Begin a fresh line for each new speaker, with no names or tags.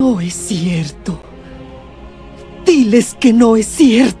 No es cierto. Diles que no es cierto.